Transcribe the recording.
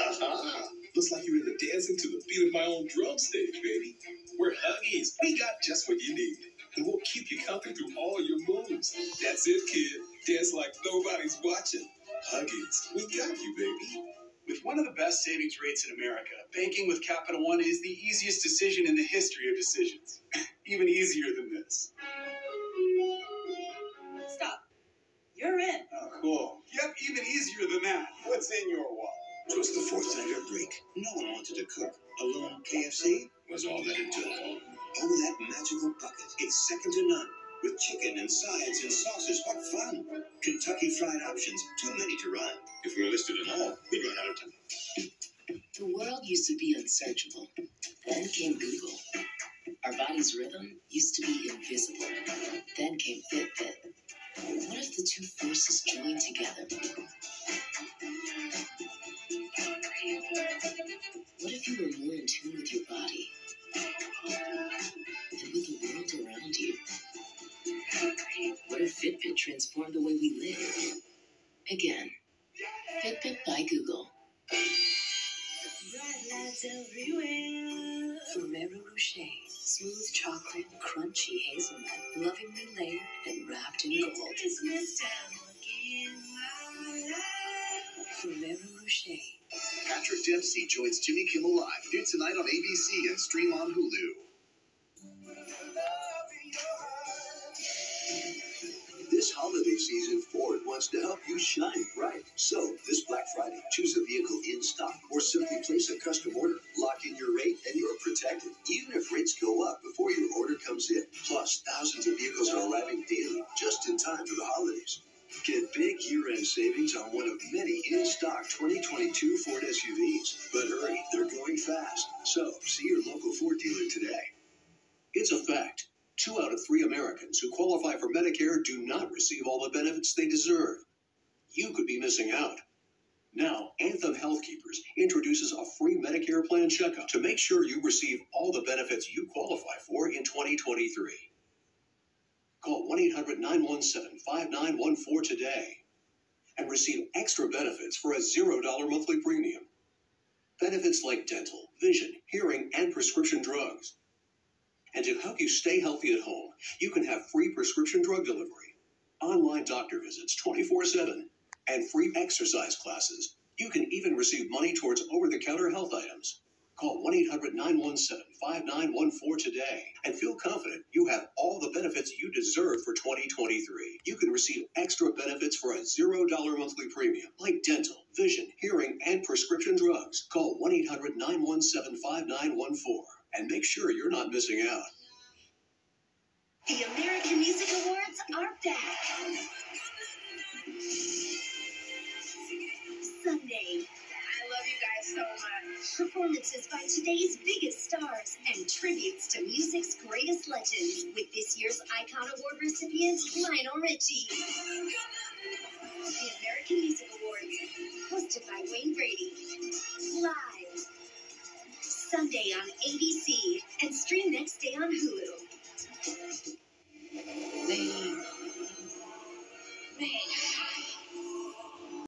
Aha! Looks like you're in the dancing to the beat of my own drum stage, baby. We're Huggies. We got just what you need. And we'll keep you counting through all your moves. That's it, kid. Dance like nobody's watching. Huggies. We got you, baby. With one of the best savings rates in America, banking with Capital One is the easiest decision in the history of decisions. Even easier than this. Stop. You're in. Oh, cool. Yep, even easier than that. What's in your wallet? Twas the fourth night of break. No one wanted to cook. Alone KFC was all that it took. Oh, that magical bucket. It's second to none. With chicken and sides and sauces, what! Kentucky fried options, too many to run. If we listed them all, we'd run out of time. The world used to be unsearchable. Then came Google. Our body's rhythm used to be invisible. Then came Fitbit. What if the two forces joined together? What if you were more in tune with your body and with the world around you? What if Fitbit transformed the way we live? Again, Fitbit by Google. Bright lights everywhere. Ferrero Rocher, smooth chocolate, crunchy hazelnut, lovingly layered and wrapped in gold. Christmas time again, my life. Ferrero Rocher. Patrick Dempsey joins Jimmy Kimmel Live new tonight on ABC and stream on Hulu. This holiday season, Ford wants to help you shine bright. So, this Black Friday, choose a vehicle in stock or simply place a custom order. Lock in your rate and you're protected, even if rates go up before your order comes in. Plus, thousands of vehicles are arriving daily, just in time for the holidays. Get big year-end savings on one of many in-stock 2022 Ford SUVs. But Americans who qualify for Medicare do not receive all the benefits they deserve. You could be missing out. Now, Anthem Health Keepers introduces a free Medicare plan checkup to make sure you receive all the benefits you qualify for in 2023. Call 1 800 917 5914 today and receive extra benefits for a $0 monthly premium. Benefits like dental, vision, hearing, and prescription drugs. And to help you stay healthy at home, you can have free prescription drug delivery, online doctor visits 24 7, and free exercise classes. You can even receive money towards over the counter health items. Call 1 800 917 5914 today and feel confident you have deserve for 2023. You can receive extra benefits for a $0 monthly premium like dental, vision, hearing, and prescription drugs. Call 1 800 917 5914 and make sure you're not missing out. The American Music Awards are back. Performances by today's biggest stars and tributes to music's greatest legends with this year's Icon Award recipient, Lionel Richie. The American Music Awards, hosted by Wayne Brady. Live. Sunday on ABC and stream next day on Hulu.